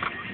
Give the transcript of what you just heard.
Bye.